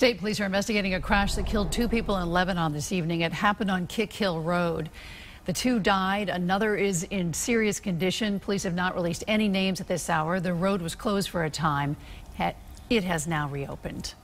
State police are investigating a crash that killed two people in Lebanon this evening. It happened on Kick Hill Road. The two died. Another is in serious condition. Police have not released any names at this hour. The road was closed for a time. It has now reopened.